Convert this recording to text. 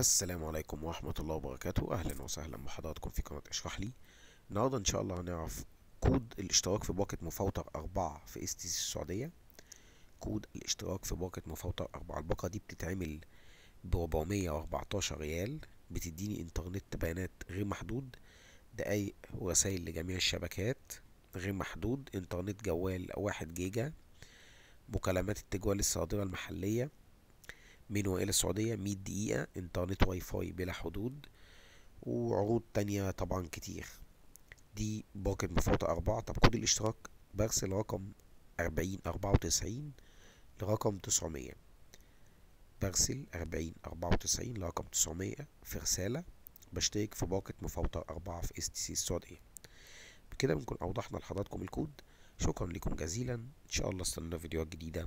السلام عليكم ورحمة الله وبركاته. أهلا وسهلا بحضراتكم في قناة اشرح لي؟ النهاردة إن شاء الله هنعرف كود الاشتراك في باقة مفوتر أربعة في STC السعودية. كود الاشتراك في باقة مفوتر أربعة. الباقة دي بتتعمل بربعمية وأربعتاشر ريال. بتديني إنترنت بيانات غير محدود. دقايق ورسايل لجميع الشبكات غير محدود. إنترنت جوال واحد جيجا. مكالمات التجوال الصادرة المحلية. من وإلى السعودية مية دقيقة إنترنت واي فاي بلا حدود وعروض تانية طبعا كتير. دي باقة مفوتر أربعة. طب كود الاشتراك. برسل رقم أربعين أربعة وتسعين لرقم تسعمية. برسل أربعين أربعة وتسعين لرقم تسعمية في رسالة. بشترك في باقة مفوتر أربعة في STC السعودية. بكده بنكون أوضحنا لحضراتكم الكود. شكرا لكم جزيلا. إن شاء الله استنونا فيديوهات جديدة.